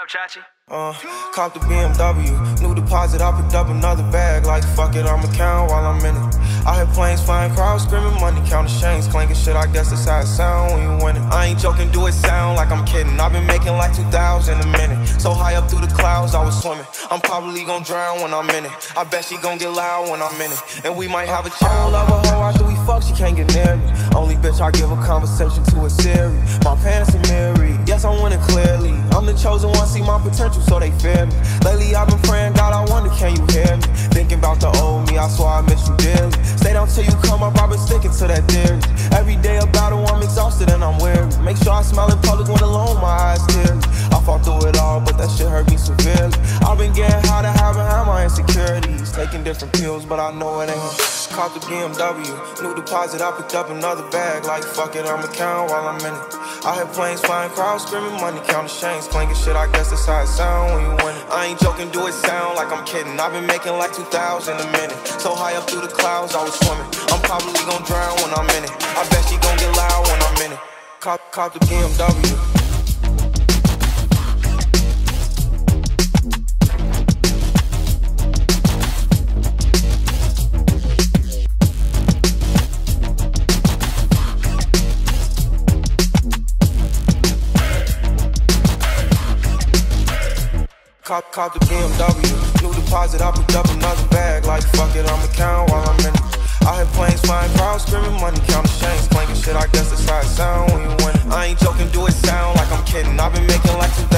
up, Chachy? Uh, caught the BMW, new deposit, I picked up another bag. Like, fuck it, I'ma count while I'm in it. I hear planes flying, crowds screaming, money counting chains, clanking shit. I guess that's how it sound when you winning. I ain't joking, do it sound like I'm kidding. I've been making like 2,000 a minute. So high up through the clouds, I was swimming. I'm probably gonna drown when I'm in it. I bet she gonna get loud when I'm in it. And we might have a child. Love a hoe after we fuck, she can't get near me. Only bitch I give a conversation to a Siri. My parents are married, yes, I'm winning clearly. I'm the chosen one, see my potential, so they fear me. Lately I've been praying, God, I wonder, can you hear me? Thinking about the old me, I swear I miss you dearly. Stay down till you come up, I've been sticking to that theory. Every day a battle, I'm exhausted and I'm weary. Make sure I smile in public when alone, my Taking different pills, but I know it ain't. Caught the BMW, new deposit, I picked up another bag. Like, fuck it, I'ma count while I'm in it. I hear planes flying, crowds screaming, money counting chains, clanking shit. I guess that's how it sound when you win it. I ain't joking, do it sound like I'm kidding. I've been making like 2,000 a minute. So high up through the clouds, I was swimming. I'm probably gonna drown when I'm in it. I bet she gon' get loud when I'm in it. Caught, caught the BMW. Caught, caught the BMW, new deposit, I picked up another bag. Like, fuck it, I'ma count while I'm in it. I hear planes flying, crowds screaming, money counting chains, clanking shit. I guess that's how it sound when you win. I ain't joking, do it sound like I'm kidding. I've been making like 2,000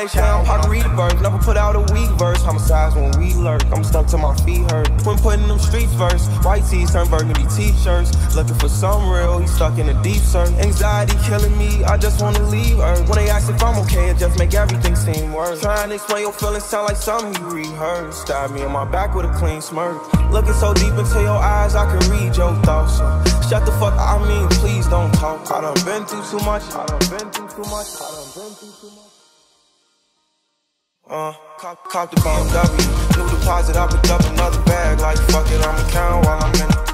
And we might have. I can read a verse, never put out a weak verse. Homicides when we lurk. I'm stuck to my feet hurt. When putting them streets verse, white tees turn burgundy t-shirts. Looking for some real, he's stuck in a deep search. Anxiety killing me, I just wanna leave her. When they ask if I'm okay, it just make everything seem worse. Trying to explain your feelings sound like something you rehearsed. Stab me in my back with a clean smirk. Looking so deep into your eyes, I can read your thoughts. So shut the fuck, I mean, please don't talk. I done been through too much. I done been through too much. I done been through too much. Uh, cop, cop the BMW, new deposit, I picked up another bag. Like, fuck it, I'ma count while I'm in